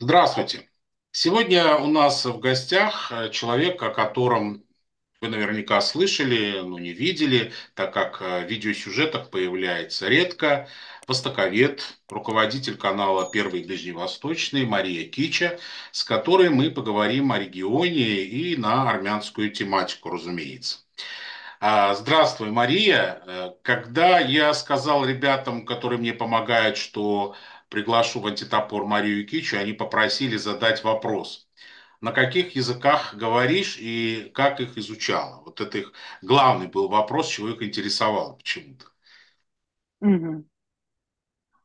Здравствуйте. Сегодня у нас в гостях э, человек, о котором вы наверняка слышали, но не видели, так как э, в видеосюжетах появляется редко. Востоковед, руководитель канала «Первый Ближневосточный» Мария Кича, с которой мы поговорим о регионе и на армянскую тематику, разумеется. А, Здравствуй, Мария. Э, Когда я сказал ребятам, которые мне помогают, что приглашу в антитопор Марию Кичу, они попросили задать вопрос. На каких языках говоришь и как их изучала? Вот это их главный был вопрос, чего их интересовало почему-то.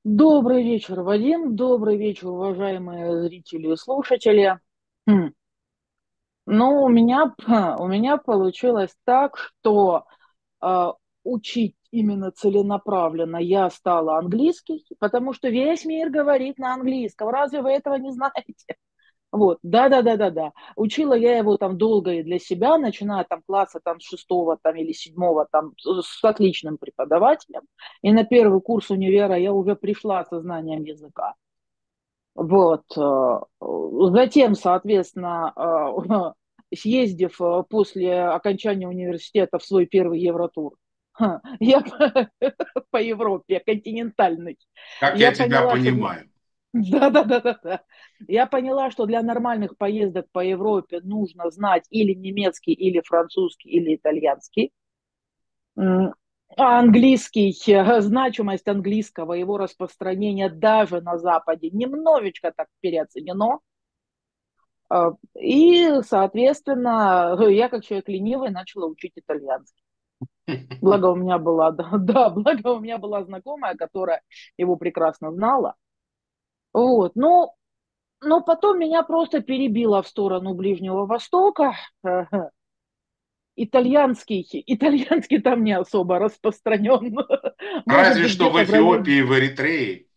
Добрый вечер, Вадим. Добрый вечер, уважаемые зрители и слушатели. Хм. Ну, у меня, у меня получилось так, что э, учить именно целенаправленно я стала английский, потому что весь мир говорит на английском. Разве вы этого не знаете? Вот, да-да-да-да-да. Учила я его там долго и для себя, начиная там класса там шестого там или седьмого там с отличным преподавателем. И на первый курс универа я уже пришла со знанием языка. Вот. э, Затем, соответственно, э, съездив э, после окончания университета в свой первый Евротур, я по, Европе, континентальный, Как я я тебя поняла, что понимаю. да, да, да, да, да. Я поняла, что для нормальных поездок по Европе нужно знать или немецкий, или французский, или итальянский. А английский, значимость английского, его распространение даже на Западе немножечко так переоценено. А, И, соответственно, я как человек ленивый начала учить итальянский. Благо у меня была, да, да, благо у меня была знакомая, которая его прекрасно знала. Вот, но Но потом меня просто перебило в сторону Ближнего Востока. Итальянский, итальянский там не особо распространен. Разве что в. Эфиопии, в Эритрее.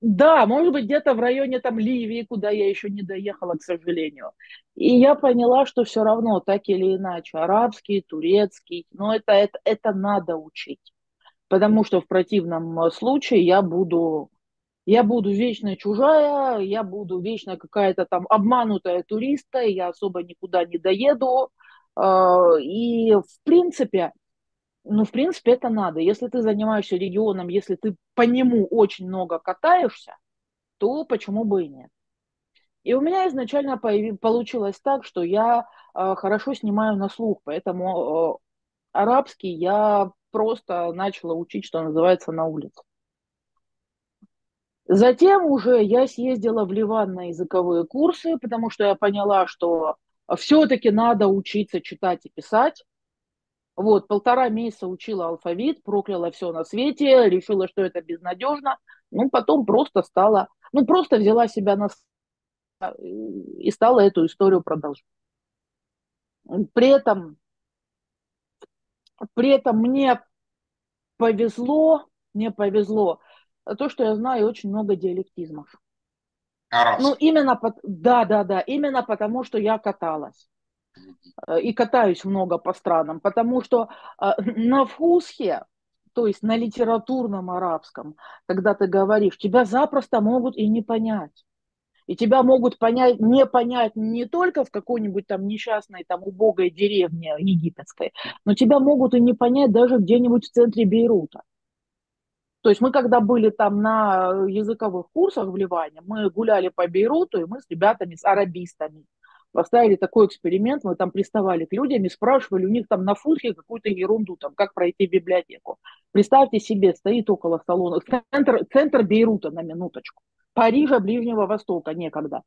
Да, может быть, где-то в районе там Ливии, куда я еще не доехала, к сожалению. И я поняла, что все равно, так или иначе, арабский, турецкий, но это, это, это надо учить. Потому что в противном э, случае я буду я буду вечно чужая, я буду вечно какая-то там обманутая туристка, я особо никуда не доеду. А, И в принципе, ну, в принципе, это надо. Если ты занимаешься регионом, если ты по нему очень много катаешься, то почему бы и нет? И у меня изначально появи- получилось так, что я а, хорошо снимаю на слух, поэтому а, арабский я просто начала учить, что называется, на улице. Затем уже я съездила в Ливан на языковые курсы, потому что я поняла, что все-таки надо учиться читать и писать. Вот, полтора месяца учила алфавит, прокляла все на свете, решила, что это безнадежно. Ну, потом просто стала, ну, просто взяла себя на и стала эту историю продолжать. При этом, при этом мне повезло, мне повезло то, что я знаю очень много диалектизмов. Ну, Арабских. именно, пот- да, да, да, именно потому, что я каталась. Э, и катаюсь много по странам, потому что э, на фусхе, то есть на литературном арабском, когда ты говоришь, тебя запросто могут и не понять. И тебя могут понять, не понять не только в какой-нибудь там несчастной, там убогой деревне египетской, но тебя могут и не понять даже где-нибудь в центре Бейрута. То есть мы когда были там на языковых курсах в Ливане, мы гуляли по Бейруту, и мы с ребятами, с арабистами, поставили такой эксперимент, мы там приставали к людям и спрашивали у них там на футке какую-то ерунду, там, как пройти библиотеку. Представьте себе, стоит около салона, центр, центр Бейрута на минуточку, Парижа, Ближнего Востока некогда,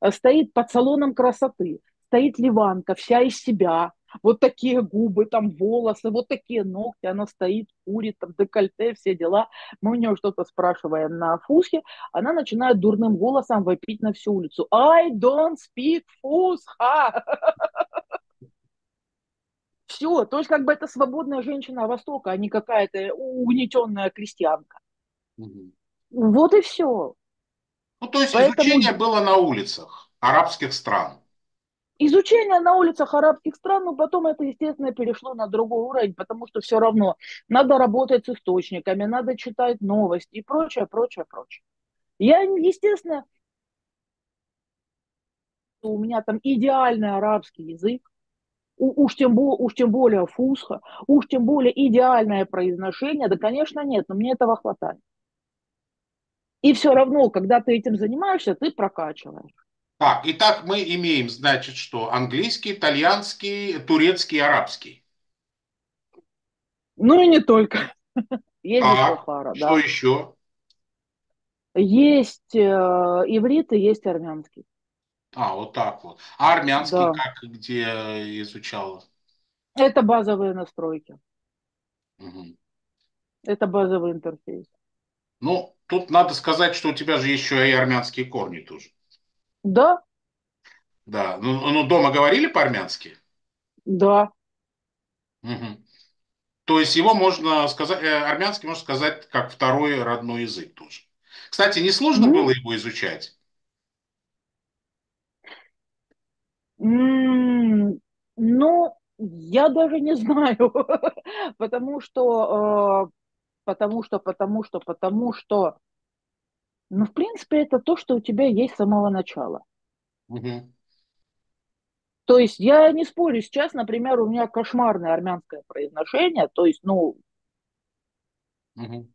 Э, стоит под салоном красоты, стоит ливанка, вся из себя, вот такие губы, там волосы, вот такие ногти, она стоит, курит, там декольте, все дела. Мы у нее что-то спрашиваем на фусхе, она начинает дурным голосом вопить на всю улицу. I don't speak фусха. Все, то есть как бы это свободная женщина Востока, а не какая-то угнетенная крестьянка. Мгм. Вот и все. Ну, то есть Поэтому изучение было на улицах арабских стран. Изучение на улицах арабских стран, но потом это, естественно, перешло на другой уровень, потому что все равно надо работать с источниками, надо читать новости и прочее, прочее, прочее. Я, естественно, у меня там идеальный арабский язык, уж тем, уж тем более фусха, уж тем более идеальное произношение, да, конечно, нет, но мне этого хватает. И все равно, когда ты этим занимаешься, ты прокачиваешь. Так, итак, мы имеем, значит, что английский, итальянский, турецкий, арабский. Ну и не только. Есть так, Бухара, что да. еще? Есть э, иврит и есть армянский. А, вот так вот. А армянский да. как, где изучала? Это базовые настройки. Угу. Это базовый интерфейс. Ну, тут надо сказать, что у тебя же еще и армянские корни тоже. Да. Да. Ну, ну дома говорили по-армянски? Да. Угу. То есть его можно сказать, э, армянский можно сказать как второй родной язык тоже. Кстати, не сложно mm было его изучать? Mm, ну, я даже не знаю, потому что, э, потому что, потому что, потому что, ну, в принципе, это то, что у тебя есть с самого начала. Угу. То есть я не спорю, сейчас, например, у меня кошмарное армянское произношение, то есть, ну, угу.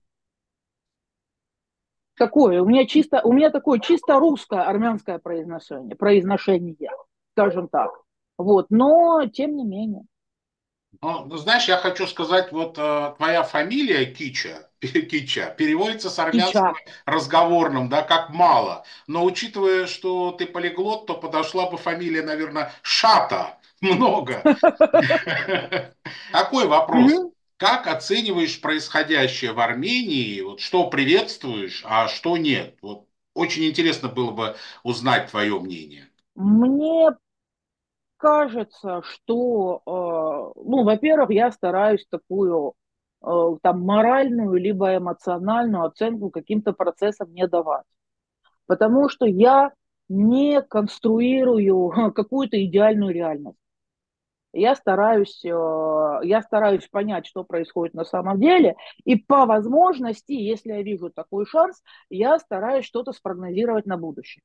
такое, у меня чисто, у меня такое чисто русское армянское произношение, произношение, скажем так. Вот, но тем не менее. Ну, ну, знаешь, я хочу сказать, вот э, твоя фамилия Кича, Кича переводится с армянского Кича. разговорным, да, как мало. Но учитывая, что ты полиглот, то подошла бы фамилия, наверное, Шата. Много. Такой вопрос. Как оцениваешь происходящее в Армении? Вот что приветствуешь, а что нет? Вот очень интересно было бы узнать твое мнение. Мне кажется, что, э, ну, во-первых, я стараюсь такую там моральную либо эмоциональную оценку каким-то процессам не давать. Потому что я не конструирую какую-то идеальную реальность. Я стараюсь, э, я стараюсь понять, что происходит на самом деле, и по возможности, если я вижу такой шанс, я стараюсь что-то спрогнозировать на будущее.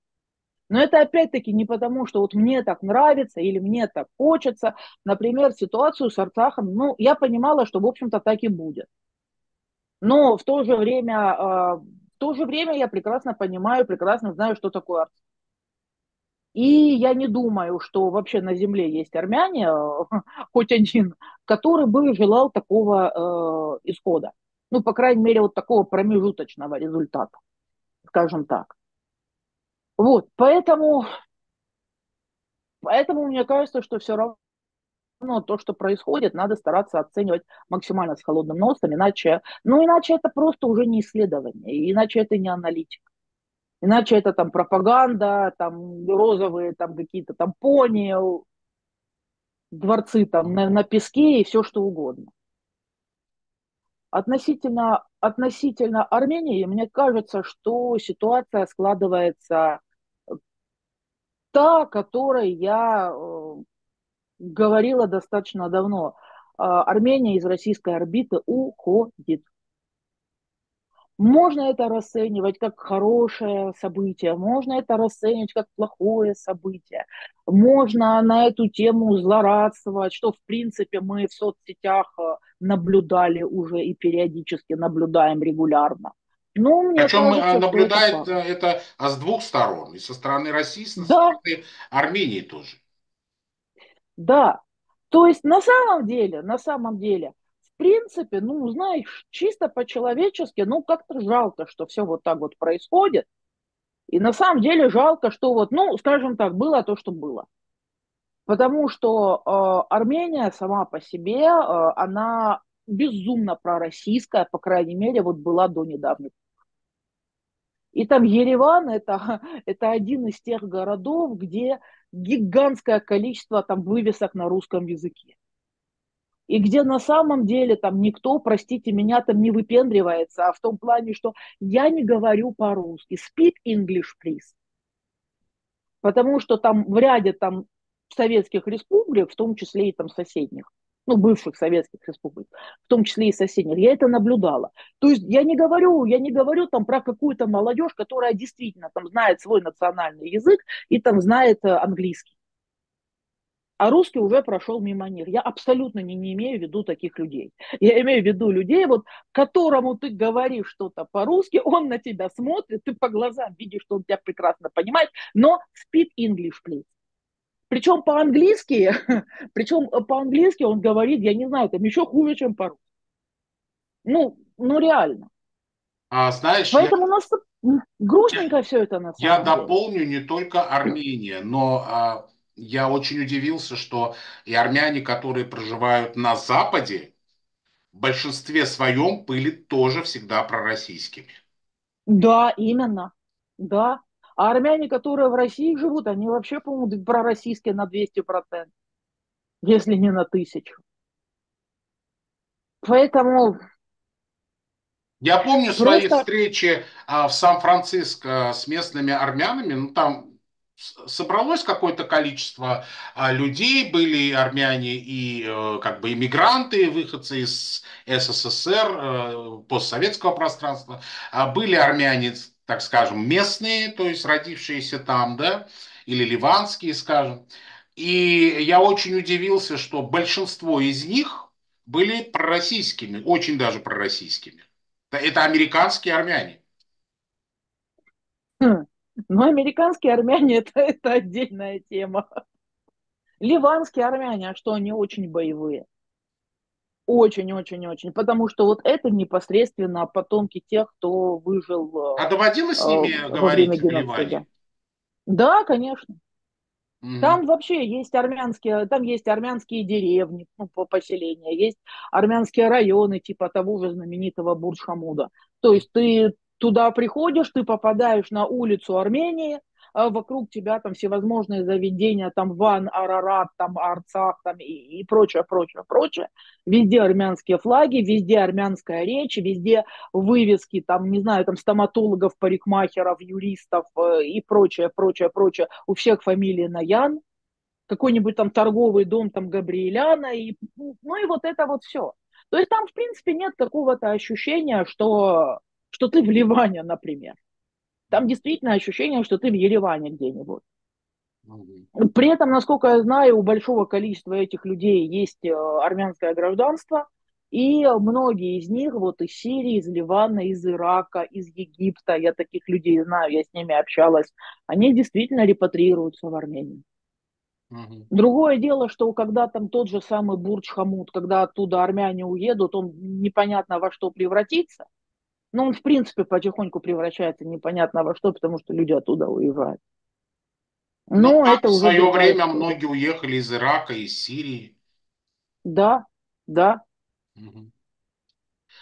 Но это опять-таки не потому, что вот мне так нравится или мне так хочется. Например, ситуацию с Арцахом, ну, я понимала, что, в общем-то, так и будет. Но в то же время, а, в то же время я прекрасно понимаю, прекрасно знаю, что такое Арцах. И я не думаю, что вообще на Земле есть армяне, хоть один, который бы желал такого э, исхода. Ну, по крайней мере, вот такого промежуточного результата, скажем так. Вот, поэтому, поэтому мне кажется, что все равно то, что происходит, надо стараться оценивать максимально с холодным носом, иначе, ну, иначе это просто уже не исследование, иначе это не аналитика. Иначе это там пропаганда, там розовые там какие-то там пони, дворцы там на, на песке и все что угодно. Относительно, относительно Армении, мне кажется, что ситуация складывается та, которой я э, говорила достаточно давно. Э, Армения из российской орбиты уходит. Можно это расценивать как хорошее событие, можно это расценивать как плохое событие, можно на эту тему злорадствовать, что в принципе мы в соцсетях э, наблюдали уже и периодически наблюдаем регулярно. Ну, мне Причем кажется, наблюдает это, это а с двух сторон, и со стороны России, и со да. стороны Армении тоже. Да, то есть на самом деле, на самом деле, в принципе, ну, знаешь, чисто по-человечески, ну, как-то жалко, что все вот так вот происходит. И на самом деле жалко, что вот, ну, скажем так, было то, что было. Потому что э, Армения сама по себе, э, она безумно пророссийская, по крайней мере, вот была до недавних и там Ереван это, это один из тех городов, где гигантское количество там вывесок на русском языке. И где на самом деле там никто, простите меня, там не выпендривается, а в том плане, что я не говорю по-русски. Speak English, please. Потому что там в ряде там советских республик, в том числе и там соседних, ну, бывших советских республик, в том числе и соседних. Я это наблюдала. То есть я не говорю, я не говорю там про какую-то молодежь, которая действительно там знает свой национальный язык и там знает э, английский. А русский уже прошел мимо них. Я абсолютно не, не имею в виду таких людей. Я имею в виду людей, вот, которому ты говоришь что-то по-русски, он на тебя смотрит, ты по глазам видишь, что он тебя прекрасно понимает, но speak English, please. Причем по-английски, причем по-английски он говорит, я не знаю, там еще хуже, чем по-русски. Ну, ну реально. А, знаешь, Поэтому я, у нас грустненько все это на самом Я деле. дополню не только Армения, но а, я очень удивился, что и армяне, которые проживают на Западе, в большинстве своем были тоже всегда пророссийскими. Да, именно. Да, а армяне, которые в России живут, они вообще, по-моему, пророссийские на 200%, если не на тысячу. Поэтому... Я помню просто... свои встречи а, в Сан-Франциско с местными армянами, ну там собралось какое-то количество а, людей, были армяне и э, как бы иммигранты, выходцы из СССР, э, постсоветского пространства, а были армяне так скажем, местные, то есть родившиеся там, да, или ливанские, скажем. И я очень удивился, что большинство из них были пророссийскими, очень даже пророссийскими. Это американские армяне. Хм. Ну, американские армяне это, это отдельная тема. Ливанские армяне, а что они очень боевые. Очень-очень-очень. Потому что вот это непосредственно потомки тех, кто выжил А доводилось с ними э, говорить в Ливане? Да, конечно. Mm-hmm. Там вообще есть армянские, там есть армянские деревни, ну, по поселения, есть армянские районы, типа того же знаменитого Бурдж-Хамуда. То есть ты туда приходишь, ты попадаешь на улицу Армении, вокруг тебя там всевозможные заведения, там Ван, Арарат, там Арцах, там и, и прочее, прочее, прочее. Везде армянские флаги, везде армянская речь, везде вывески, там, не знаю, там стоматологов, парикмахеров, юристов э, и прочее, прочее, прочее. У всех фамилии Наян, какой-нибудь там торговый дом, там Габриэляна, и, ну и вот это вот все. То есть там, в принципе, нет какого-то ощущения, что, что ты в Ливане, например. Там действительно ощущение, что ты в Ереване где-нибудь. При этом, насколько я знаю, у большого количества этих людей есть э, армянское гражданство, и многие из них вот из Сирии, из Ливана, из Ирака, из Египта, я таких людей знаю, я с ними общалась, они действительно репатриируются в Армению. Угу. Другое дело, что когда там тот же самый Бурдж Хамут, когда оттуда армяне уедут, он непонятно во что превратится, но он, в принципе, потихоньку превращается непонятно во что, потому что люди оттуда уезжают. Но ну, это в свое уже время многие уехали из Ирака, из Сирии. Да, да. Угу.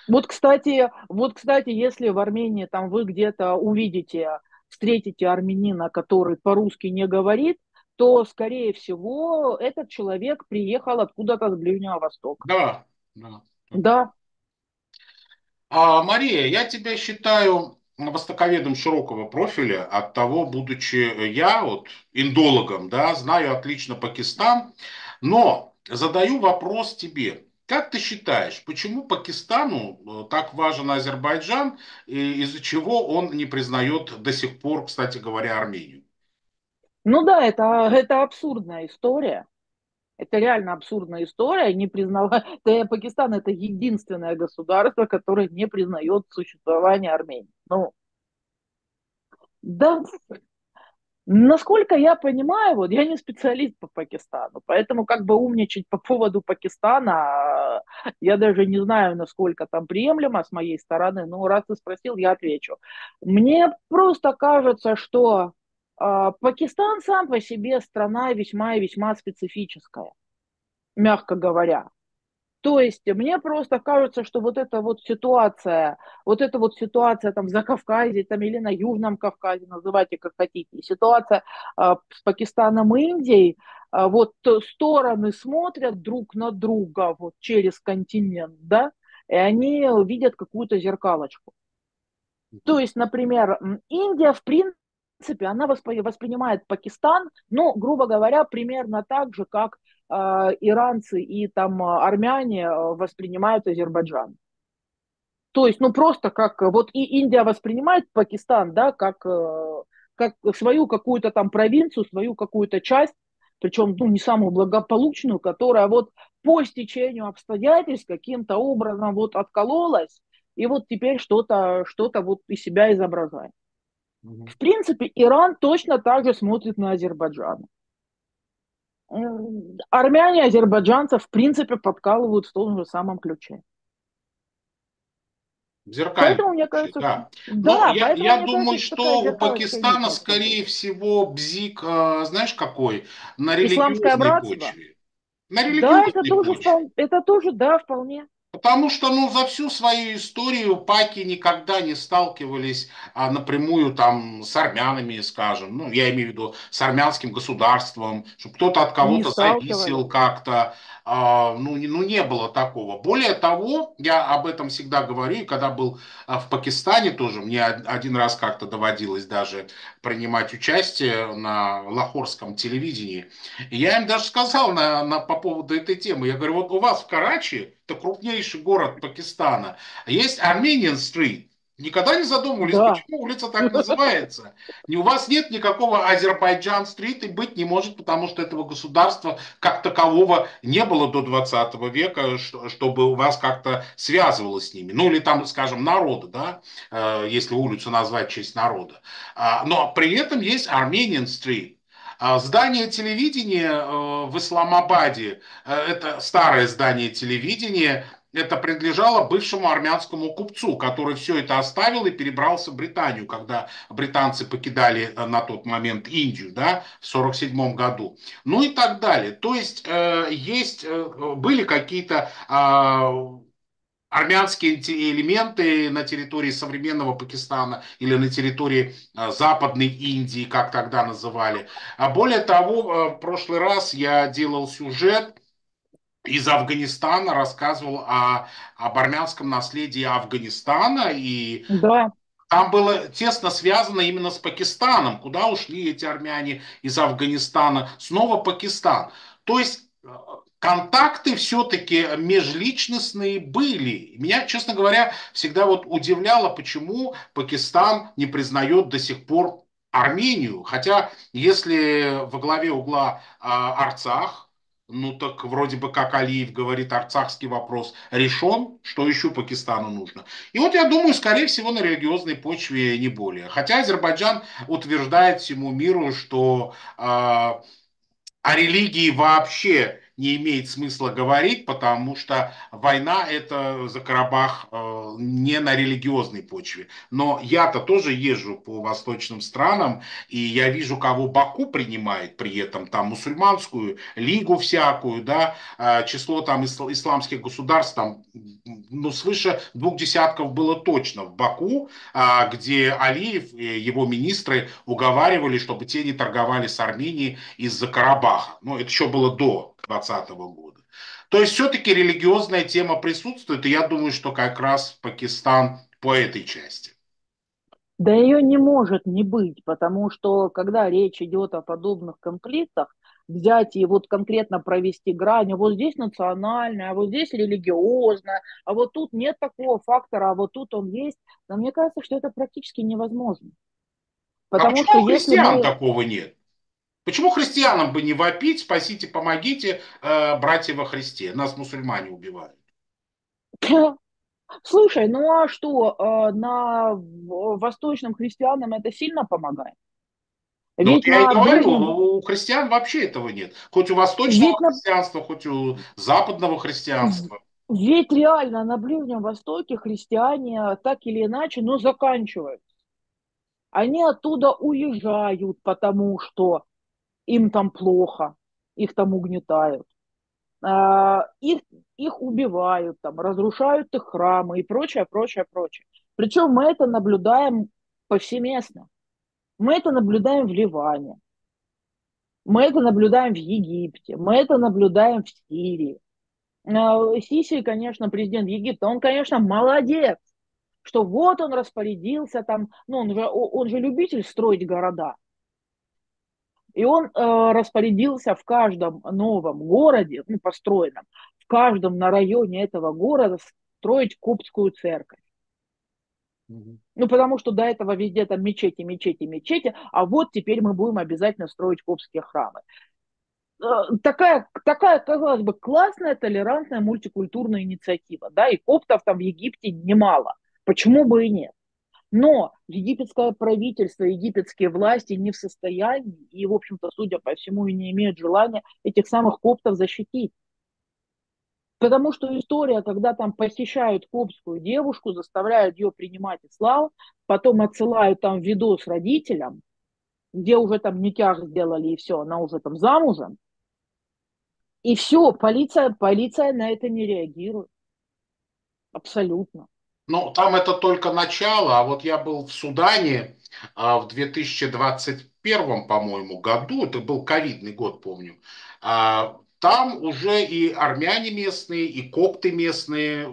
Вот, кстати, вот, кстати, если в Армении там вы где-то увидите, встретите армянина, который по-русски не говорит, то, скорее всего, этот человек приехал откуда-то с Ближнего Востока. Да, да. Да, а, Мария, я тебя считаю востоковедом широкого профиля, от того, будучи я вот индологом, да, знаю отлично Пакистан, но задаю вопрос тебе. Как ты считаешь, почему Пакистану э, так важен Азербайджан, и из-за чего он не признает до сих пор, кстати говоря, Армению? Ну да, это, это абсурдная история. Это реально абсурдная история. Не признала... Пакистан это единственное государство, которое не признает существование Армении. Ну, да, насколько я понимаю, вот я не специалист по Пакистану, поэтому как бы умничать по поводу Пакистана, я даже не знаю, насколько там приемлемо с моей стороны, но раз ты спросил, я отвечу. Мне просто кажется, что а, Пакистан сам по себе страна весьма и весьма специфическая, мягко говоря. То есть мне просто кажется, что вот эта вот ситуация, вот эта вот ситуация там за Кавказе там, или на Южном Кавказе, называйте как хотите, ситуация э, с Пакистаном и Индией, э, вот стороны смотрят друг на друга вот через континент, да, и они видят какую-то зеркалочку. То есть, например, Индия в принципе принципе, она воспринимает Пакистан, ну, грубо говоря, примерно так же, как иранцы и там армяне воспринимают Азербайджан. То есть, ну просто как вот и Индия воспринимает Пакистан, да, как, как свою какую-то там провинцию, свою какую-то часть, причем ну, не самую благополучную, которая вот по стечению обстоятельств каким-то образом вот откололась, и вот теперь что-то что вот из себя изображает. В принципе, Иран точно так же смотрит на Азербайджан. Армяне азербайджанцев в принципе подкалывают в том же самом ключе. Зеркально. Поэтому, мне кажется, да. да я, я думаю, что у Пакистана, скорее всего, бзик, э, знаешь, какой? На религиозной почве. На религиозной да, это тоже, вполне, это тоже, да, вполне. Потому что, ну, за всю свою историю паки никогда не сталкивались а, напрямую там с армянами, скажем. Ну, я имею в виду с армянским государством, чтобы кто-то от кого-то зависел как-то. А, ну, не, ну, не было такого. Более того, я об этом всегда говорю, и когда был а, в Пакистане тоже, мне один раз как-то доводилось даже принимать участие на лахорском телевидении. И я им даже сказал на, на, по поводу этой темы, я говорю, вот у вас в Карачи, это крупнейший город Пакистана, есть Street, Никогда не задумывались, да. почему улица так называется. У вас нет никакого Азербайджан-стрит и быть не может, потому что этого государства как такового не было до 20 века, чтобы у вас как-то связывалось с ними. Ну или там, скажем, народа, да, э, если улицу назвать в честь народа. А, но при этом есть Armenian Street. А, здание телевидения э, в Исламабаде, э, это старое здание телевидения, это принадлежало бывшему армянскому купцу, который все это оставил и перебрался в Британию, когда британцы покидали э, на тот момент Индию, да, в 47 году. Ну и так далее. То есть есть, были какие-то э, армянские элементы на территории современного Пакистана или на территории э, Западной Индии, как тогда называли. А более того, э, в прошлый раз я делал сюжет, из Афганистана рассказывал о, об армянском наследии Афганистана. И да. там было тесно связано именно с Пакистаном. Куда ушли эти армяне из Афганистана? Снова Пакистан. То есть э, контакты все-таки межличностные были. Меня, честно говоря, всегда вот удивляло, почему Пакистан не признает до сих пор Армению. Хотя, если во главе угла э, Арцах, ну так вроде бы как Алиев говорит, арцахский вопрос решен, что еще Пакистану нужно. И вот я думаю, скорее всего, на религиозной почве не более. Хотя Азербайджан утверждает всему миру, что э, о религии вообще не имеет смысла говорить, потому что война это за Карабах э, не на религиозной почве. Но я-то тоже езжу по восточным странам, и я вижу, кого Баку принимает при этом, там мусульманскую лигу всякую, да, э, число там исламских государств, там, ну, свыше двух десятков было точно в Баку, э, где Алиев и его министры уговаривали, чтобы те не торговали с Арменией из-за Карабаха. Ну, это еще было до 2020 года. То есть все-таки религиозная тема присутствует, и я думаю, что как раз Пакистан по этой части. Да ее не может не быть, потому что когда речь идет о подобных конфликтах, взять и вот конкретно провести грань, а вот здесь национальная, а вот здесь религиозная, а вот тут нет такого фактора, а вот тут он есть, но мне кажется, что это практически невозможно. А потому а что если мы... такого нет? Почему христианам бы не вопить, спасите, помогите, э, братья во Христе? Нас мусульмане убивают. Слушай, ну а что, э, на восточным христианам это сильно помогает? Ну, Ведь я и говорю, ближнем... у христиан вообще этого нет. Хоть у восточного Ведь христианства, на... хоть у западного христианства. Ведь реально на Ближнем Востоке христиане так или иначе, но заканчивают. Они оттуда уезжают, потому что им там плохо, их там угнетают, а, их, их убивают, там, разрушают их храмы и прочее, прочее, прочее. Причем мы это наблюдаем повсеместно. Мы это наблюдаем в Ливане, мы это наблюдаем в Египте, мы это наблюдаем в Сирии. А, Сиси, конечно, президент Египта, он, конечно, молодец, что вот он распорядился там, ну, он же, он же любитель строить города. И он э, распорядился в каждом новом городе, ну, построенном, в каждом на районе этого города строить коптскую церковь. Угу. Ну, потому что до этого везде там мечети, мечети, мечети, а вот теперь мы будем обязательно строить коптские храмы. Э, такая, такая, казалось бы, классная, толерантная, мультикультурная инициатива, да, и коптов там в Египте немало. Почему бы и нет? Но египетское правительство, египетские власти не в состоянии и, в общем-то, судя по всему, и не имеют желания этих самых коптов защитить. Потому что история, когда там похищают коптскую девушку, заставляют ее принимать ислам, потом отсылают там видос родителям, где уже там никях сделали и все, она уже там замужем. И все, полиция, полиция на это не реагирует. Абсолютно. Ну, там это только начало, а вот я был в Судане а, в 2021, по-моему, году, это был ковидный год, помню, а, там уже и армяне местные, и копты местные, э,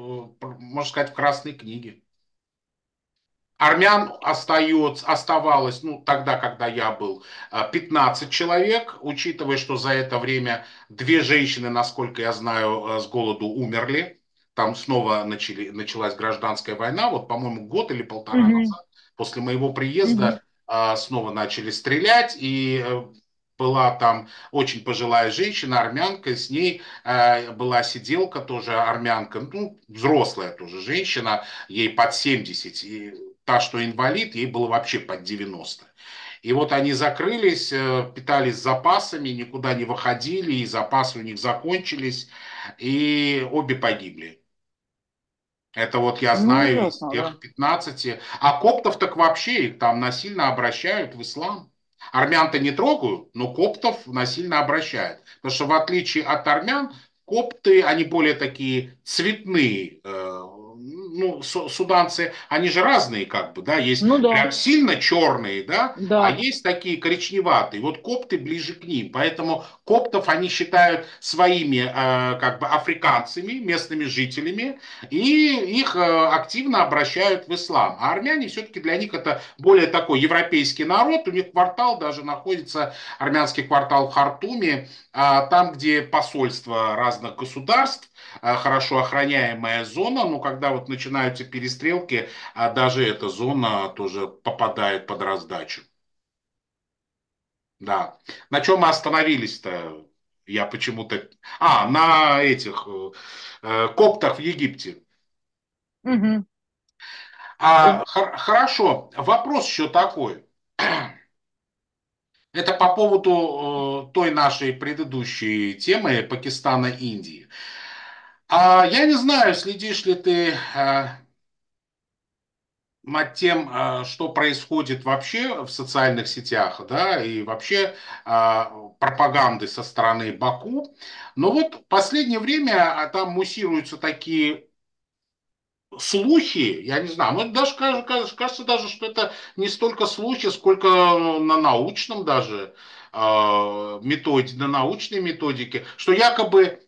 можно сказать, в Красной книге. Армян остается, оставалось, ну, тогда, когда я был, 15 а, человек, учитывая, что за это время две женщины, насколько я знаю, э, с голоду умерли там снова начали, началась гражданская война, вот, по-моему, год или полтора mm-hmm. назад, после моего приезда, mm-hmm. снова начали стрелять, и э, была там очень пожилая женщина, армянка, с ней э, была сиделка тоже армянка, ну, взрослая тоже женщина, ей под 70, и та, что инвалид, ей было вообще под 90. И вот они закрылись, э, питались запасами, никуда не выходили, и запасы у них закончились, и обе погибли. Это вот я ну, знаю ну, из тех 15. А коптов так вообще их там насильно обращают в ислам. Армян-то не трогают, но коптов насильно обращают. Потому что в отличие от армян, копты, они более такие цветные, э, ну, суданцы, они же разные как бы, да, есть ну, да. прям сильно черные, да, да, а есть такие коричневатые. Вот копты ближе к ним, поэтому коптов они считают своими э, как бы африканцами, местными жителями, и их э, активно обращают в ислам. А армяне все-таки для них это более такой европейский народ, у них квартал даже находится, армянский квартал в Хартуме, а там, где посольства разных государств, хорошо охраняемая зона, но когда вот начинаются перестрелки, а даже эта зона тоже попадает под раздачу. Да. На чем мы остановились-то? Я почему-то... А, на этих э, коптах в Египте. Угу. А, хорошо. Вопрос еще такой. Это по поводу э, той нашей предыдущей темы Пакистана-Индии. А я не знаю, следишь ли ты э, над тем, э, что происходит вообще в социальных сетях, да, и вообще э, пропаганды со стороны Баку. Но вот в последнее время а, там муссируются такие слухи, я не знаю, ну даже кажется, кажется даже, что это не столько слухи, сколько на научном даже э, методе, на научной методике, что якобы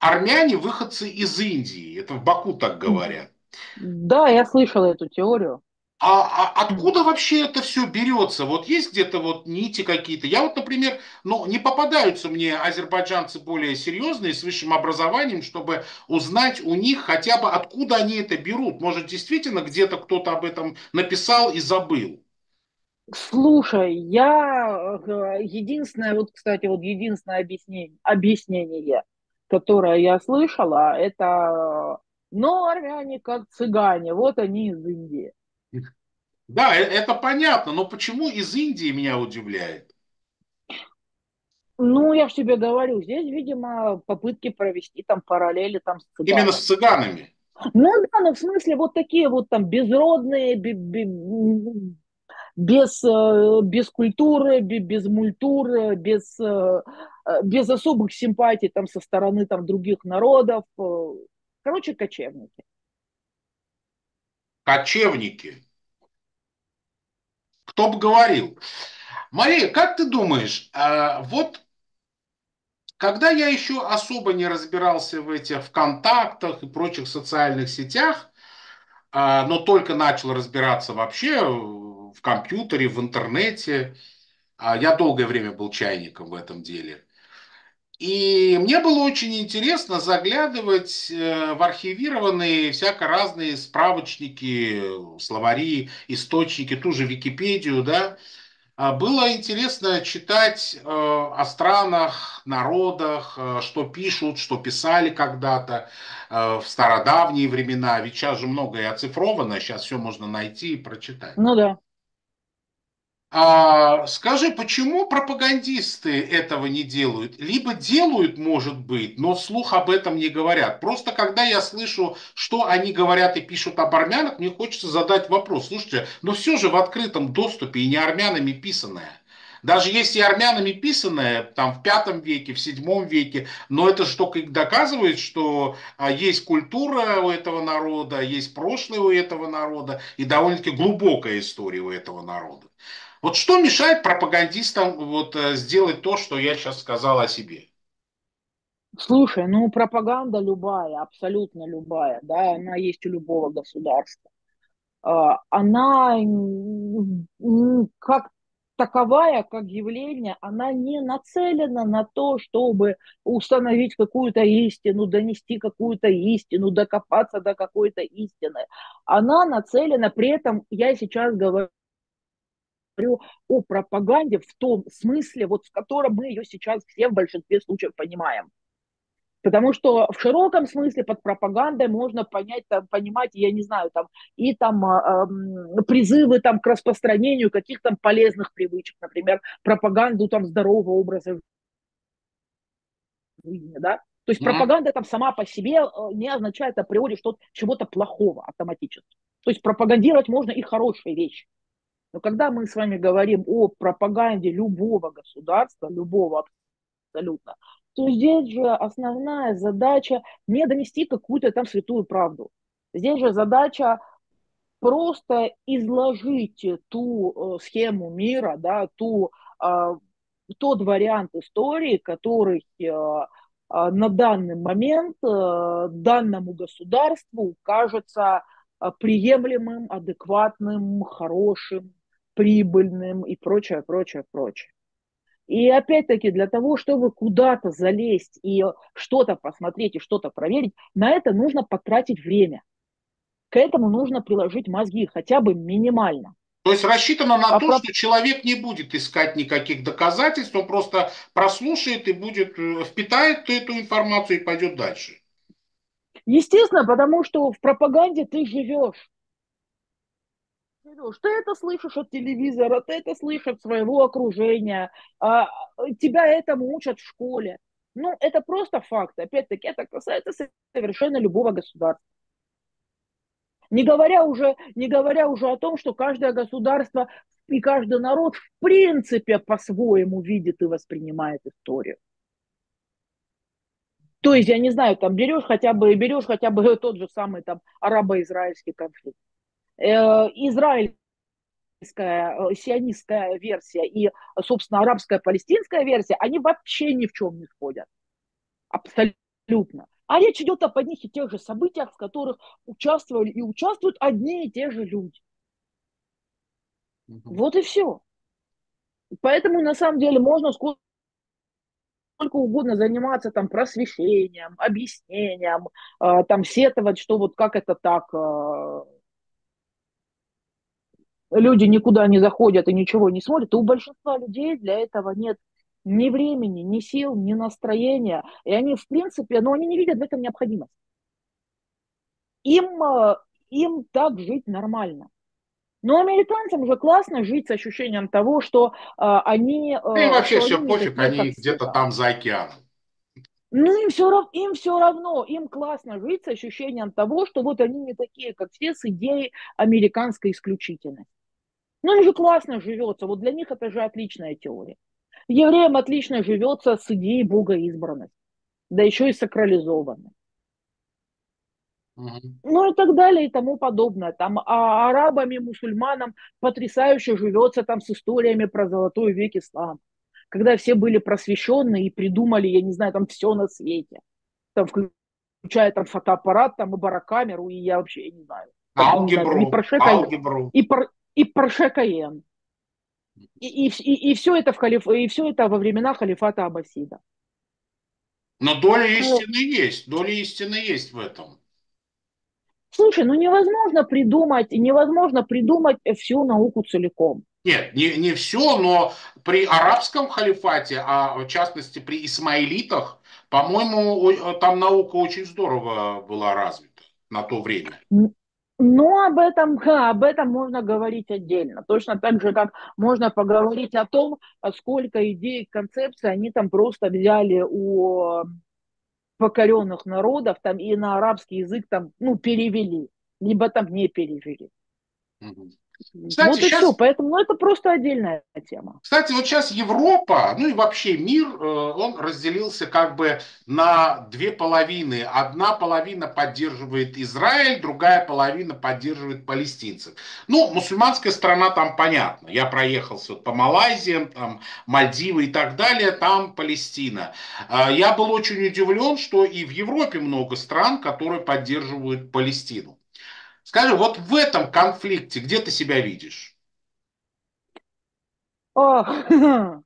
армяне выходцы из Индии, это в Баку так говорят. Да, я слышала эту теорию. А, а откуда вообще это все берется? Вот есть где-то вот нити какие-то? Я вот, например, ну, не попадаются мне азербайджанцы более серьезные, с высшим образованием, чтобы узнать у них хотя бы откуда они это берут. Может, действительно где-то кто-то об этом написал и забыл. Слушай, я э, единственное, вот, кстати, вот единственное объяснение, объяснение, которое я слышала, это, ну, армяне как цыгане, вот они из Индии. Да, э, это понятно, но почему из Индии меня удивляет? Ну, я же тебе говорю, здесь, видимо, попытки провести там параллели там с цыганами. Именно с цыганами? Ну да, ну в смысле вот такие вот там безродные, без, э, без культуры, без мультуры, без, э, без особых симпатий там со стороны там других народов. Короче, кочевники. Кочевники? Кто бы говорил. Мария, как ты думаешь, а, вот когда я еще особо не разбирался в этих ВКонтактах и прочих социальных сетях, но только начал разбираться вообще в компьютере, в интернете, я долгое время был чайником в этом деле. И мне было очень интересно заглядывать э, в архивированные всяко разные справочники, словари, источники, ту же Википедию, да. А было интересно читать э, о странах, народах, э, что пишут, что писали когда-то в стародавние времена. Ведь сейчас же многое оцифровано, сейчас все можно найти и прочитать. Ну да. А, скажи, почему пропагандисты этого не делают? Либо делают, может быть, но вслух об этом не говорят. Просто когда я слышу, что они говорят и пишут об армянах, мне хочется задать вопрос. Слушайте, но все же в открытом доступе и не армянами писанное. Даже если армянами писанное, там в пятом веке, в седьмом веке, но это же только доказывает, что а, есть культура у этого народа, есть прошлое у этого народа и довольно-таки глубокая история у этого народа. Вот что мешает пропагандистам вот э, сделать то, что я сейчас сказал о себе? Слушай, ну пропаганда любая, абсолютно любая, да, она есть у любого государства. А, она как таковая, как явление, она не нацелена на то, чтобы установить какую-то истину, донести какую-то истину, докопаться до какой-то истины. Она нацелена, при этом я сейчас говорю говорю о пропаганде в том смысле, вот в котором мы ее сейчас все в большинстве случаев понимаем. Потому что в широком смысле под пропагандой можно понять, там, понимать, я не знаю, там, и там э, призывы там, к распространению каких-то полезных привычек, например, пропаганду там, здорового образа жизни, да. То есть mm-hmm. пропаганда там сама по себе не означает априори что чего-то плохого автоматически. То есть пропагандировать можно и хорошие вещи. Но когда мы с вами говорим о пропаганде любого государства, любого абсолютно, то здесь же основная задача не донести какую-то там святую правду. Здесь же задача просто изложить ту э, схему мира, да, ту, э, тот вариант истории, который э, э, на данный момент э, данному государству кажется э, приемлемым, адекватным, хорошим, прибыльным и прочее, прочее, прочее. И опять-таки для того, чтобы куда-то залезть и что-то посмотреть и что-то проверить, на это нужно потратить время. К этому нужно приложить мозги хотя бы минимально. То есть рассчитано на а то, про... что человек не будет искать никаких доказательств, он просто прослушает и будет, э, впитает эту информацию и пойдет дальше. Естественно, потому что в пропаганде ты живешь. Сереж, ты это слышишь от телевизора, ты это слышишь от своего окружения, а, тебя этому учат в школе. Ну, это просто факт. Опять-таки, это касается совершенно любого государства. Не говоря, уже, не говоря уже о том, что каждое государство и каждый народ в принципе по-своему видит и воспринимает историю. То есть, я не знаю, там берешь хотя бы, берешь хотя бы тот же самый там арабо-израильский конфликт. Э, израильская э, сионистская версия и, собственно, арабская палестинская версия, они вообще ни в чем не сходят. Абсолютно. А речь идет об одних и тех же событиях, в которых участвовали и участвуют одни и те же люди. Угу. Вот и все. Поэтому, на самом деле, можно сколько угодно заниматься там просвещением, объяснением, э, там сетовать, что вот как это так, люди никуда не заходят и ничего не смотрят, и у большинства людей для этого нет ни времени, ни сил, ни настроения. И они, в принципе, ну, они не видят в этом необходимость. Им, э, им так жить нормально. Но американцам уже классно жить с ощущением того, что э, они... Э, им вообще все пофиг, они где-то там за океаном. Ну, им все, им все равно, им классно жить с ощущением того, что вот они не такие, как все, с идеей американской исключительности. Ну, им же классно живется. Вот для них это же отличная теория. Евреям отлично живется с идеей Бога избранности. Да еще и сакрализованной. Ну и так далее и тому подобное. Там а арабам и мусульманам потрясающе живется там с историями про золотой век ислама. Когда все были просвещенные и придумали, я не знаю, там все на свете. Там, включая там фотоаппарат, там и барокамеру, и я вообще не знаю. Алгебру, и про Шека, алгебру. И про, и Porsche Cayenne. И, и, и, и, все это в халиф, и все это во времена халифата Аббасида. Но доля истины есть, доля истины есть в этом. Слушай, ну невозможно придумать, невозможно придумать всю науку целиком. Нет, не, не все, но при арабском халифате, а в частности при исмаилитах, по-моему, там наука очень здорово была развита на то время. Но об этом, об этом можно говорить отдельно. Точно так же, как можно поговорить о том, сколько идей, концепций они там просто взяли у покоренных народов там и на арабский язык там, ну, перевели, либо там не перевели. Угу. Кстати, вот и сейчас... все, поэтому ну, это просто отдельная тема. Кстати, вот сейчас Европа, ну и вообще мир, э, он разделился как бы на две половины. Одна половина поддерживает Израиль, другая половина поддерживает палестинцев. Ну, мусульманская страна там понятно. Я проехался по Малайзии, там Мальдивы и так далее, там Палестина. А, я был очень удивлен, что и в Европе много стран, которые поддерживают Палестину. Скажи, вот в этом конфликте где ты себя видишь?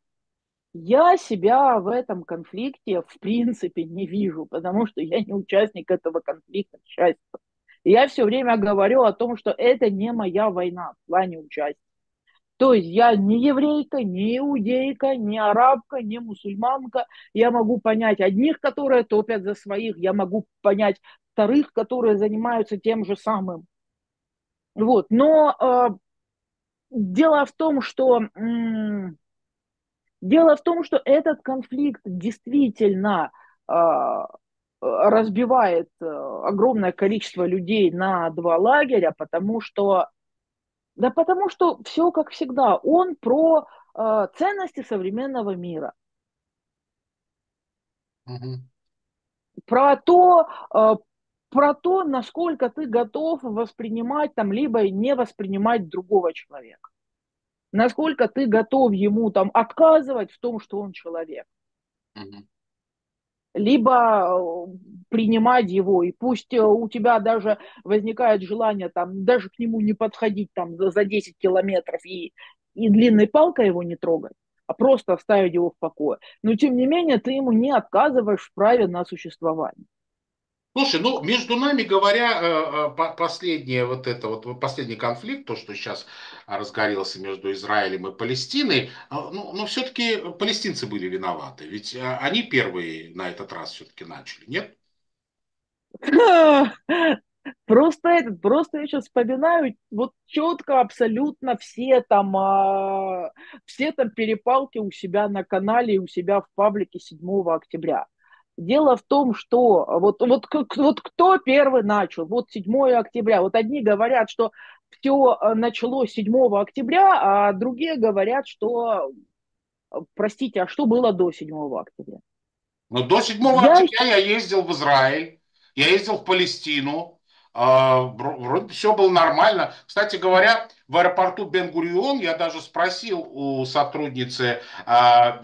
я себя в этом конфликте в принципе не вижу, потому что я не участник этого конфликта, к счастью. Я все время говорю о том, что это не моя война в плане участия. То есть я не еврейка, не иудейка, не арабка, не мусульманка. Я могу понять одних, которые топят за своих, я могу понять вторых, которые занимаются тем же самым. Вот. Но э, дело в том, что э, дело в том, что этот конфликт действительно э, разбивает э, огромное количество людей на два лагеря, потому что да потому что все как всегда, он про э, ценности современного мира. Угу. Про то, э, про то, насколько ты готов воспринимать там, либо не воспринимать другого человека. Насколько ты готов ему там отказывать в том, что он человек. Либо э, принимать его, и пусть э, у тебя даже возникает желание там даже к нему не подходить там за 10 километров и, и длинной палкой его не трогать, а просто оставить его в покое. Но тем не менее ты ему не отказываешь в праве на существование. Слушай, ну, между нами говоря, э, э, последний вот это вот последний конфликт, то, что сейчас разгорелся между Израилем и Палестиной, а, ну, но все-таки палестинцы были виноваты, ведь э, они первые на этот раз все-таки начали, нет? Просто этот, просто я сейчас вспоминаю, вот четко абсолютно все там, а, все там перепалки у себя на канале, у себя в паблике 7 октября. Дело в том, что вот, вот, вот кто первый начал, вот 7 октября, вот одни говорят, что все э, началось 7 октября, а другие говорят, что, э, простите, а что было до 7 октября? Ну, до 7 я... октября я ездил в Израиль, я ездил в Палестину, а, вроде все было нормально. Кстати говоря, в аэропорту Бен-Гурион я даже спросил у сотрудницы а,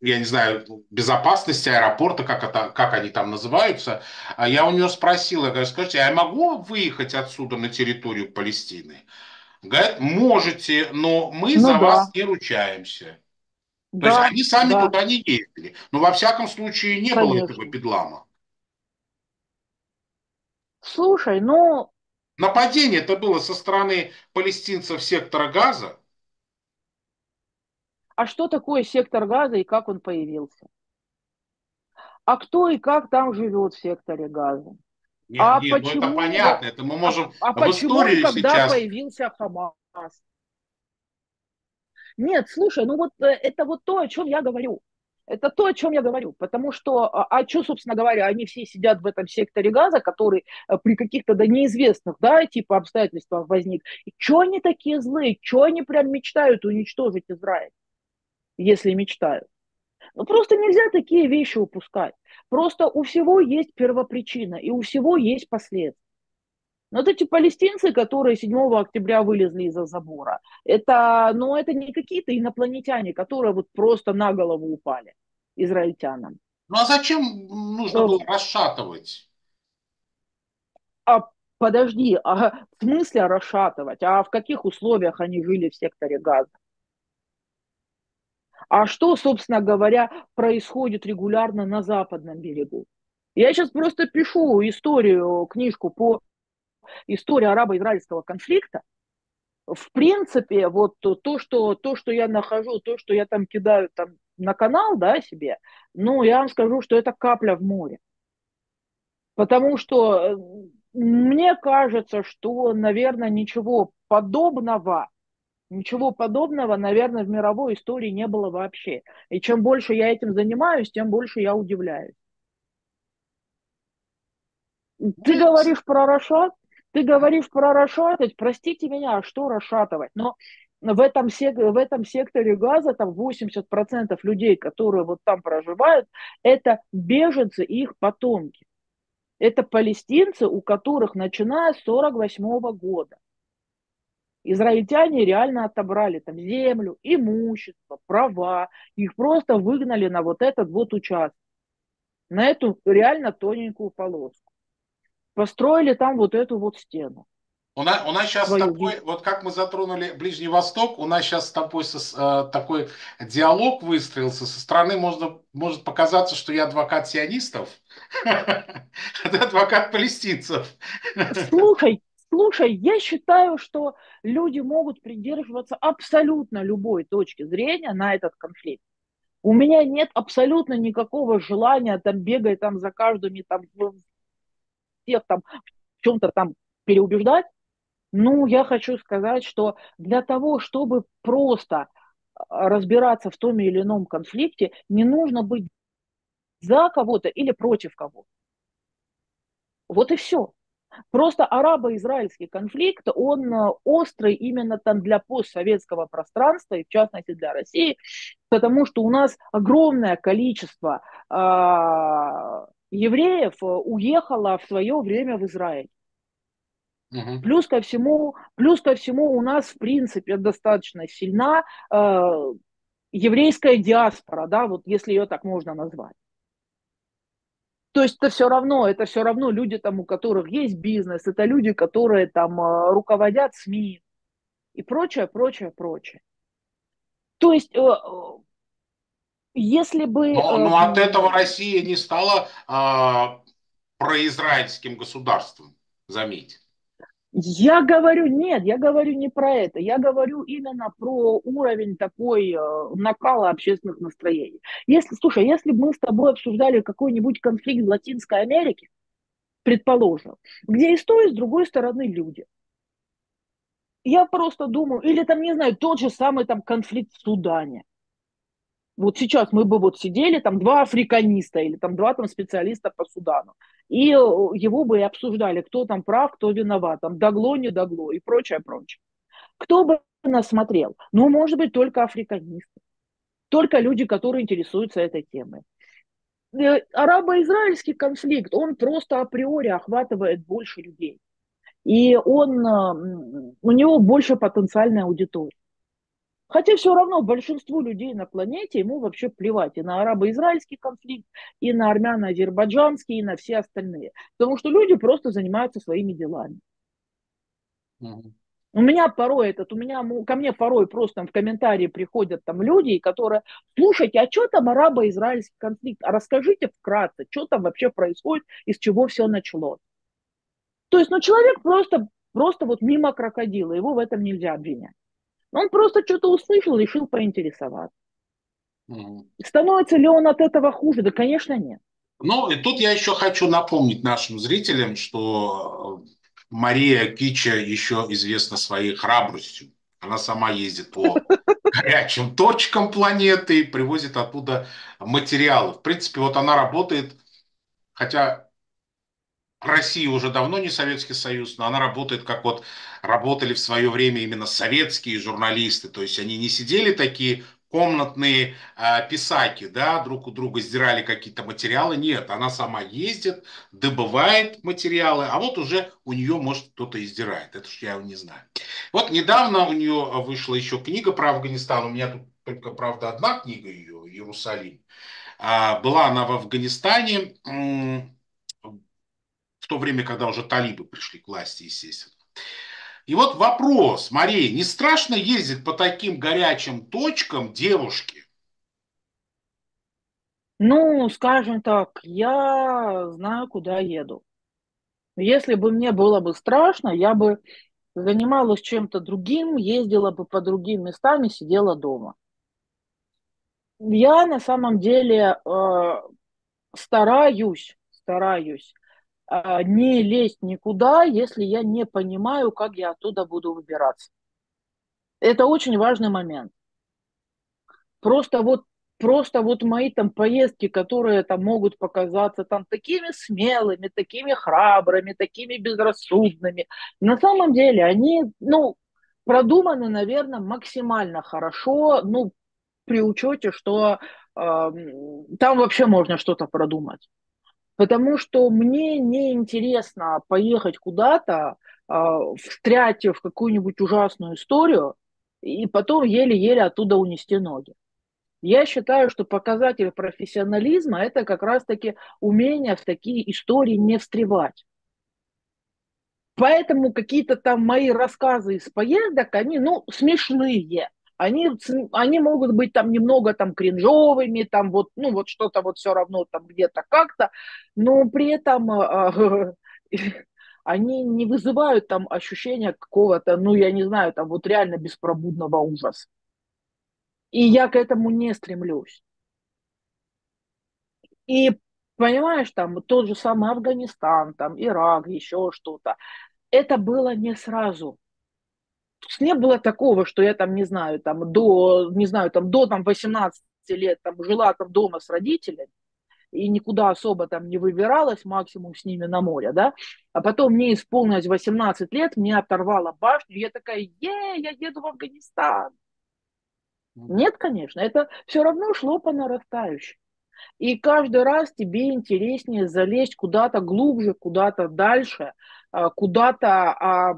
я не знаю, безопасности аэропорта, как, это, как они там называются, а я у нее спросил, я говорю, скажите, а я могу выехать отсюда на территорию Палестины? Говорит, можете, но мы ну, за да. вас не ручаемся. Да, То есть они сами да. туда не ездили. Но во всяком случае не Конечно. было этого бедлама. Слушай, ну... Нападение это было со стороны палестинцев сектора Газа, а что такое сектор газа и как он появился? А кто и как там живет в секторе газа? Нет, а нет, почему, ну это понятно, это мы можем а, а почему, истории когда сейчас... появился Хамас? Нет, слушай, ну вот э, это вот то, о чем я говорю. Это то, о чем я говорю, потому что, а, а что, собственно говоря, они все сидят в этом секторе газа, который э, при каких-то да, неизвестных, да, типа обстоятельствах возник. И что они такие злые, что они прям мечтают уничтожить Израиль? Если мечтают. Но просто нельзя такие вещи упускать. Просто у всего есть первопричина, и у всего есть последствия. Но вот эти палестинцы, которые 7 октября вылезли из-за забора, это, ну, это не какие-то инопланетяне, которые вот просто на голову упали израильтянам. Ну а зачем нужно было расшатывать? А подожди, а в смысле расшатывать? А в каких условиях они жили в секторе газа? А что, собственно говоря, происходит регулярно на западном берегу? Я сейчас просто пишу историю, книжку по истории арабо-израильского конфликта. В принципе, вот то, что, то, что я нахожу, то, что я там кидаю там, на канал да, себе, ну, я вам скажу, что это капля в море. Потому что э, мне кажется, что, наверное, ничего подобного, ничего подобного, наверное, в мировой истории не было вообще. И чем больше я этим занимаюсь, тем больше я удивляюсь. Ты говоришь про Рашат, ты говоришь про расшатывать, простите меня, а что расшатывать? Но в этом, в этом секторе газа там 80% людей, которые вот там проживают, это беженцы и их потомки. Это палестинцы, у которых начиная с 48 года израильтяне реально отобрали там землю, имущество, права, их просто выгнали на вот этот вот участок, на эту реально тоненькую полоску. Построили там вот эту вот стену. У нас, у нас сейчас Свою такой, вот как мы затронули Ближний Восток, у нас сейчас с тобой со, э, такой диалог выстроился. Со стороны можно, может показаться, что я адвокат сионистов, а ты адвокат палестинцев. Слушай, слушай, я считаю, что люди могут придерживаться абсолютно любой точки зрения на этот конфликт. У меня нет абсолютно никакого желания там бегать там за каждым там всех там в чем-то там переубеждать. Ну, я хочу сказать, что для того, чтобы просто а, разбираться в том или ином конфликте, не нужно быть за кого-то или против кого-то. Вот и все. Просто арабо-израильский конфликт, он а, острый именно там для постсоветского пространства, и в частности для России, потому что у нас огромное количество э, евреев уехало в свое время в Израиль. Угу. Плюс ко всему, плюс ко всему у нас в принципе достаточно сильна э, еврейская диаспора, да, вот если ее так можно назвать. То есть это все равно, это все равно люди там, у которых есть бизнес, это люди, которые там э, руководят СМИ и прочее, прочее, прочее. То есть э, э если бы... Но, э, но от этого Россия не стала э, произраильским государством, заметь. Я говорю, нет, я говорю не про это. Я говорю именно про уровень такой э, накала общественных настроений. Если, слушай, если бы мы с тобой обсуждали какой-нибудь конфликт в Латинской Америке, предположим, где и с той, и с другой стороны люди, я просто думаю, или там, не знаю, тот же самый там конфликт в Судане – вот сейчас мы бы вот сидели, там два африканиста или там два там специалиста по Судану, и э, его бы и обсуждали, кто там прав, кто виноват, там догло, не догло и прочее, прочее. Кто бы нас смотрел? Ну, может быть, только африканисты, только люди, которые интересуются этой темой. Э, арабо-израильский конфликт, он просто априори охватывает больше людей. И он, э, у него больше потенциальной аудитории. Хотя все равно большинству людей на планете ему вообще плевать и на арабо-израильский конфликт, и на армяно-азербайджанский, и на все остальные. Потому что люди просто занимаются своими делами. Угу. У меня порой этот, у меня, ко мне порой просто в комментарии приходят там люди, которые, слушайте, а что там арабо-израильский конфликт? А расскажите вкратце, что там вообще происходит, из чего все началось. То есть, ну, человек просто, просто вот мимо крокодила, его в этом нельзя обвинять. Он просто что-то услышал, решил поинтересоваться. Угу. Становится ли он от этого хуже? Да, конечно, нет. Ну, и тут я еще хочу напомнить нашим зрителям, что э, Мария Кича еще известна своей храбростью. Она сама ездит по горячим точкам планеты и привозит оттуда материалы. В принципе, вот она работает, хотя Россия уже давно не Советский Союз, но она работает, как вот работали в свое время именно советские журналисты. То есть они не сидели такие комнатные э, писаки, да, друг у друга сдирали какие-то материалы. Нет, она сама ездит, добывает материалы, а вот уже у нее, может, кто-то издирает. Это ж я не знаю. Вот недавно у нее вышла еще книга про Афганистан. У меня тут только, правда, одна книга ее, Иерусалим. А, была она в Афганистане то время, когда уже талибы пришли к власти, естественно. И вот вопрос, Мария, не страшно ездить по таким горячим точкам девушке, Ну, скажем так, я знаю, куда еду. Если бы мне было бы страшно, я бы занималась чем-то другим, ездила бы по другим местам и сидела дома. Я на самом деле э, стараюсь, стараюсь не лезть никуда, если я не понимаю, как я оттуда буду выбираться. Это очень важный момент. Просто вот просто вот мои там поездки, которые там могут показаться там такими смелыми, такими храбрыми, такими безрассудными, на самом деле они, ну, продуманы, наверное, максимально хорошо, ну, при учете, что э, там вообще можно что-то продумать. Потому что мне не интересно поехать куда-то, э, встрять в какую-нибудь ужасную историю и потом еле-еле оттуда унести ноги. Я считаю, что показатель профессионализма – это как раз-таки умение в такие истории не встревать. Поэтому какие-то там мои рассказы из поездок, они, ну, смешные. Они, они могут быть там немного там кринжовыми, там вот, ну, вот что-то вот все равно там где-то как-то, но при этом э, они не вызывают там ощущения какого-то, ну, я не знаю, там вот реально беспробудного ужаса. И я к этому не стремлюсь. И понимаешь, там тот же самый Афганистан, там Ирак, еще что-то. Это было не сразу. Не было такого, что я там, не знаю, там до, не знаю, там до там, 18 лет там жила там дома с родителями, и никуда особо там не выбиралась, максимум с ними на море, да, а потом мне исполнилось 18 лет, мне оторвало башню, я такая, е, я еду в Афганистан, нет, конечно, это все равно шло по нарастающей. И каждый раз тебе интереснее залезть куда-то глубже, куда-то дальше, а, куда-то а,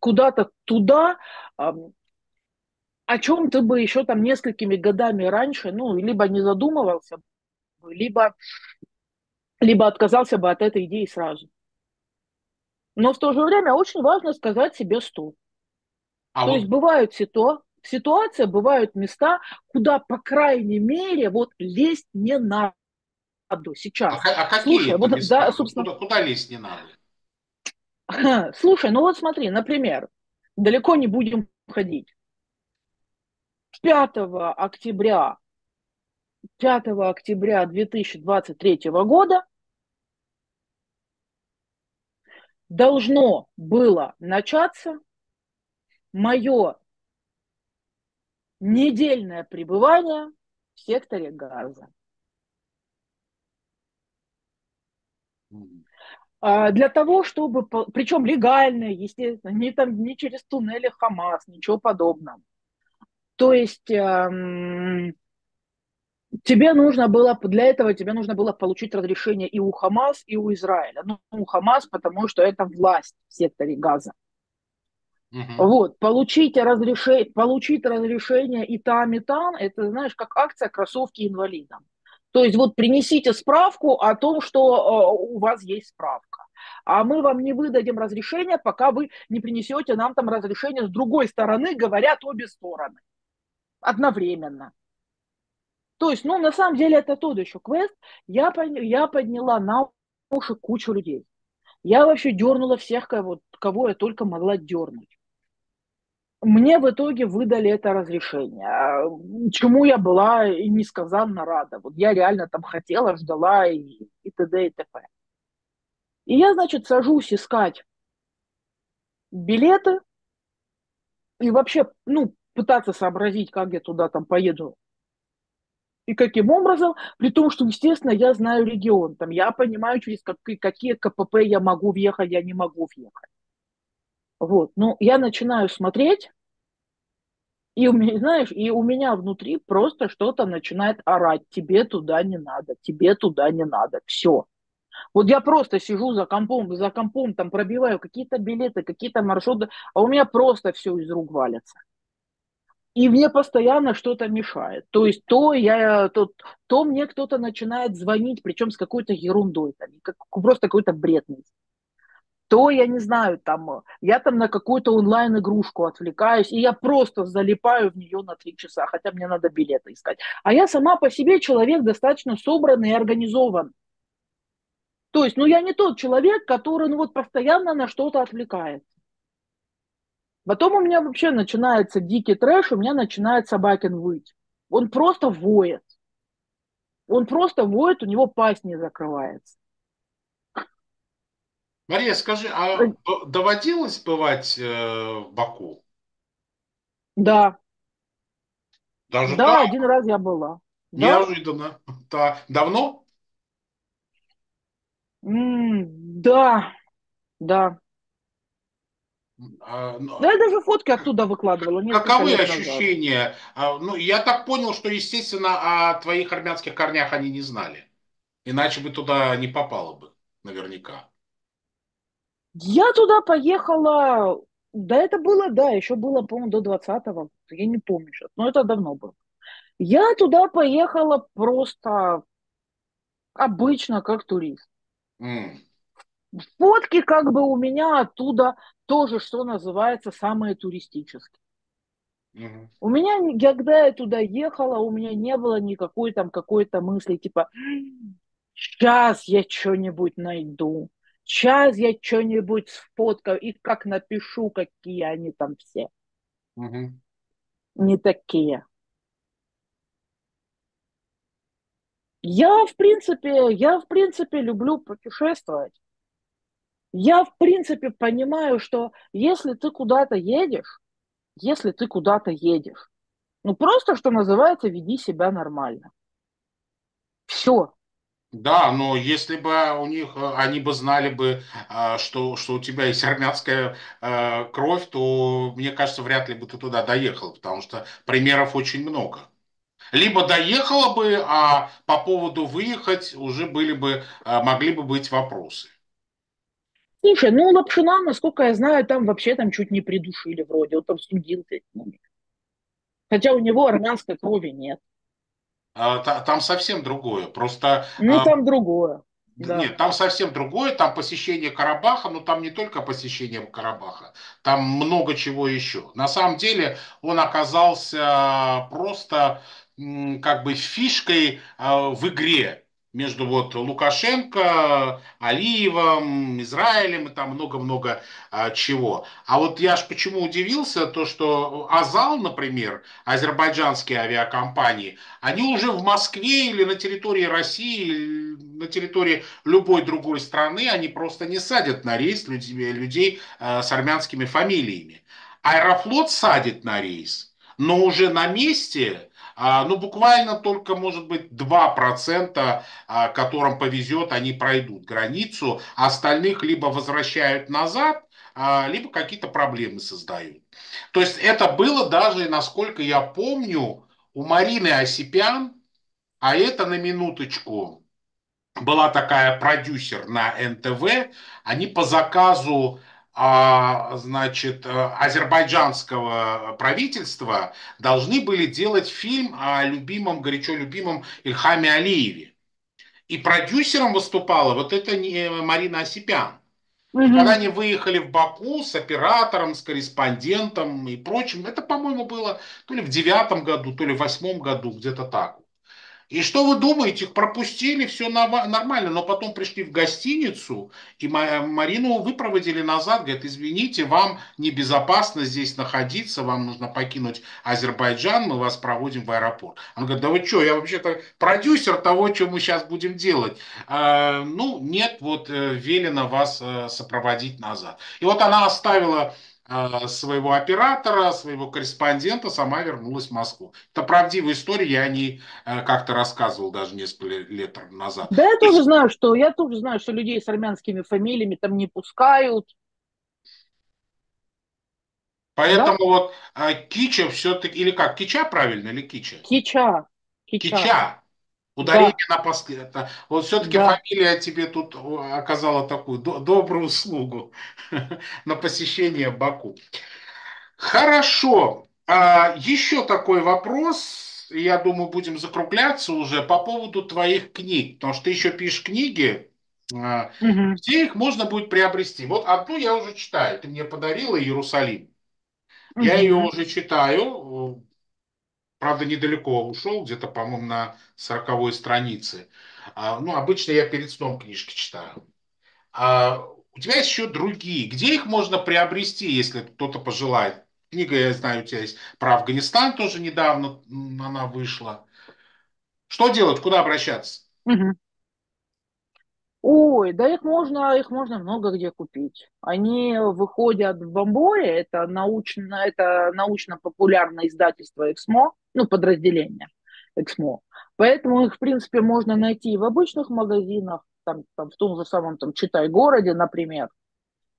куда-то туда, о чем ты бы еще там несколькими годами раньше, ну, либо не задумывался, либо, либо отказался бы от этой идеи сразу. Но в то же время очень важно сказать себе стоп. А То вот... есть бывают ситуации, ситуация, бывают места, куда, по крайней мере, вот лезть не надо сейчас. А, а какие Слушай, вот, места? Да, собственно... куда, куда лезть не надо? Слушай, ну вот смотри, например, далеко не будем ходить. 5 октября 5 октября 2023 года должно было начаться мое недельное пребывание в секторе Газа. А, для того, чтобы, причем легально, естественно, не, там, не через туннели Хамас, ничего подобного. То есть эм, тебе нужно было, для этого тебе нужно было получить разрешение и у Хамас, и у Израиля. Ну, у Хамас, потому что это власть в секторе Газа. Угу. Вот, получить разрешение, получить разрешение и там, и там, это, знаешь, как акция кроссовки инвалидам. То есть вот принесите справку о том, что э, у вас есть справка. А мы вам не выдадим разрешение, пока вы не принесете нам там разрешение с другой стороны, говорят обе стороны. Одновременно. То есть, ну, на самом деле, это тот еще квест. Я, я подняла на уши кучу людей. Я вообще дернула всех, кого, кого я только могла дернуть. Мне в итоге выдали это разрешение, а, чему я была несказанно рада. Вот я реально там хотела, ждала и, и т.д. и т.п. И я, значит, сажусь искать билеты и вообще, ну, пытаться сообразить, как я туда там поеду и каким образом, при том, что, естественно, я знаю регион, там, я понимаю, через какие, какие КПП я могу въехать, я не могу въехать. Вот, ну, я начинаю смотреть, и у меня, знаешь, и у меня внутри просто что-то начинает орать. Тебе туда не надо, тебе туда не надо. Все. Вот я просто сижу за компом, за компом, там пробиваю какие-то билеты, какие-то маршруты, а у меня просто все из рук валится. И мне постоянно что-то мешает. То есть то я, то, то мне кто-то начинает звонить, причем с какой-то ерундой, там, как, просто какой-то бред. То я не знаю, там, я там на какую-то онлайн-игрушку отвлекаюсь, и я просто залипаю в нее на три часа, хотя мне надо билеты искать. А я сама по себе человек достаточно собранный и организован. То есть, ну, я не тот человек, который, ну, вот постоянно на что-то отвлекается. Потом у меня вообще начинается дикий трэш, у меня начинает собакин выть. Он просто воет. Он просто воет, у него пасть не закрывается. Мария, скажи, а доводилось бывать э, в Баку? Да, Даже да, так, один раз я была. Да, неожиданно. Да. Давно? М, да, да. А, ну, Да я даже фотки оттуда выкладывала Каковы ощущения? А, Ну, я так понял, что, естественно, о твоих армянских корнях они не знали. Иначе бы туда не попало бы, наверняка. Я туда поехала, да это было, да, еще было, по-моему, до двадцатого, я не помню сейчас, но это давно было. Я туда поехала просто обычно, как турист. М, Фотки как бы у меня оттуда тоже, что называется, самые туристические. мгм, У меня, когда я туда ехала, у меня не было никакой там какой-то мысли, типа, сейчас я что-нибудь найду, сейчас я что-нибудь сфоткаю и как напишу, какие они там все. мгм. Не такие. Я, в принципе, я, в принципе, люблю путешествовать. Я, в принципе, понимаю, что если ты куда-то едешь, если ты куда-то едешь, ну просто, что называется, веди себя нормально. Все. Да, но если бы у них, э, они бы знали бы, а, что, что у тебя есть армянская э, кровь, то, мне кажется, вряд ли бы ты туда доехал, потому что примеров очень много. Либо доехала бы, а по поводу выехать уже были бы, э, могли бы быть вопросы. Слушай, ну Лапшина, насколько я знаю, там вообще там чуть не придушили вроде, он там судился. Ну, Хотя у него армянской крови нет. А, та- Там совсем другое. Просто Ну а, там другое, да. Нет, там совсем другое, там посещение Карабаха, но там не только посещение Карабаха, там много чего еще. На самом деле он оказался просто как бы фишкой а, в игре между вот Лукашенко, Алиевым, Израилем и там много-много а, чего. А вот я ж почему удивился, то что Азал, например, азербайджанские авиакомпании, они уже в Москве или на территории России, на территории любой другой страны, они просто не садят на рейс людей, людей э, с армянскими фамилиями. Аэрофлот садит на рейс, но уже на месте, а, ну, буквально только, может быть, 2%, а, которым повезет, они пройдут границу, а остальных либо возвращают назад, а, либо какие-то проблемы создают. То есть это было даже, насколько я помню, у Марины Осипян, а это на минуточку была такая продюсер на НТВ, они по заказу а, значит, э, азербайджанского правительства должны были делать фильм о любимом, горячо любимом Ильхаме Алиеве. И продюсером выступала вот эта Марина Осипян. И когда они выехали в Баку с оператором, с корреспондентом и прочим, это, по-моему, было то ли в девятом году, то ли в восьмом году, где-то так. И что вы думаете, их пропустили, все нормально, но потом пришли в гостиницу, и Марину выпроводили назад, говорят, извините, вам небезопасно здесь находиться, вам нужно покинуть Азербайджан, мы вас проводим в аэропорт. Он говорит, да вы что, я вообще-то продюсер того, что мы сейчас будем делать. А, ну, нет, вот э, велено вас э, сопроводить назад. И вот она оставила своего оператора, своего корреспондента, сама вернулась в Москву. Это правдивая история, я не э, как-то рассказывал даже несколько лет назад. Да, я тоже знаю, что я тоже знаю, что людей с армянскими фамилиями там не пускают. Да? Поэтому вот э, Кича все-таки, или как, Кича правильно, или Кича? Кича. Кича. Кича. Ударение Да, на после. Это, вот все-таки да. фамилия тебе тут оказала такую до, добрую услугу на посещение Баку. Хорошо. А, еще такой вопрос. Я думаю, будем закругляться уже по поводу твоих книг. Потому что ты еще пишешь книги. Мгм. где их можно будет приобрести. Вот одну я уже читаю. Ты мне подарила Иерусалим. Я ее уже читаю. Правда, недалеко ушел, где-то, по-моему, на сороковой странице. А, ну, обычно я перед сном книжки читаю. А у тебя есть еще другие. Где их можно приобрести, если кто-то пожелает? Книга, я знаю, у тебя есть про Афганистан тоже недавно она вышла. Что делать, куда обращаться? Мгм. Ой, да их можно, их можно много где купить. Они выходят в Бомборе, это научно, это научно-популярное издательство Эксмо, ну, подразделение Эксмо. Поэтому их, в принципе, можно найти и в обычных магазинах, там, там, в том же самом там, Читай-городе, например,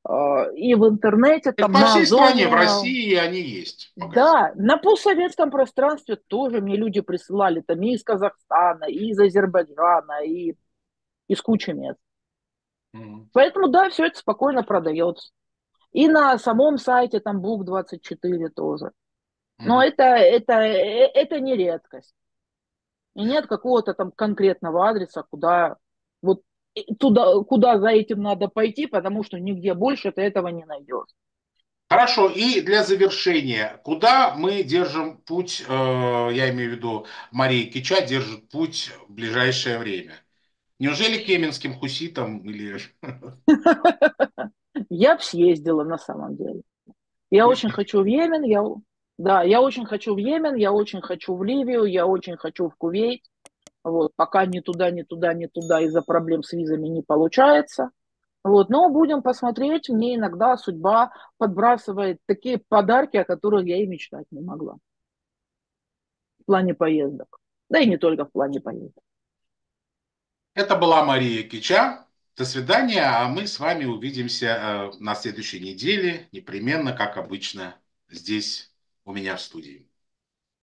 а, и в интернете, там, по на всей стране, в Озоне. России они есть. Да, на постсоветском пространстве тоже мне люди присылали, там, и из Казахстана, и из Азербайджана, и из кучи мест. Мгм. Поэтому, да, все это спокойно продается. И на самом сайте там Бук24 тоже. Но Мгм. это, это, э, это не редкость. И нет какого-то там конкретного адреса, куда вот и туда, куда за этим надо пойти, потому что нигде больше ты этого не найдешь. Хорошо, и для завершения, куда мы держим путь, э, я имею в виду, Мария Кича держит путь в ближайшее время? Неужели к йеменским хуситам или... Я б съездила на самом деле. Я очень хочу в Йемен, я, да, я очень хочу в Йемен, я очень хочу в Ливию, я очень хочу в Кувейт. Вот, пока ни туда, ни туда, ни туда из-за проблем с визами не получается. Вот, но будем посмотреть. Мне иногда судьба подбрасывает такие подарки, о которых я и мечтать не могла. В плане поездок. Да и не только в плане поездок. Это была Мария Кича. До свидания, а мы с вами увидимся э, на следующей неделе, непременно, как обычно, здесь у меня в студии.